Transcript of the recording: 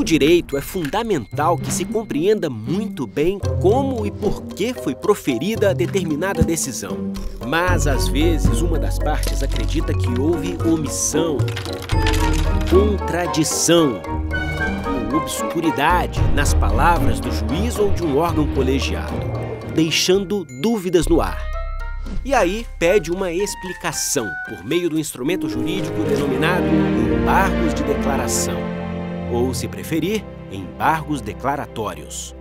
No direito, é fundamental que se compreenda muito bem como e por que foi proferida determinada decisão. Mas, às vezes, uma das partes acredita que houve omissão, contradição ou obscuridade nas palavras do juiz ou de um órgão colegiado, deixando dúvidas no ar. E aí pede uma explicação por meio do instrumento jurídico denominado embargos de declaração ou, se preferir, embargos declaratórios.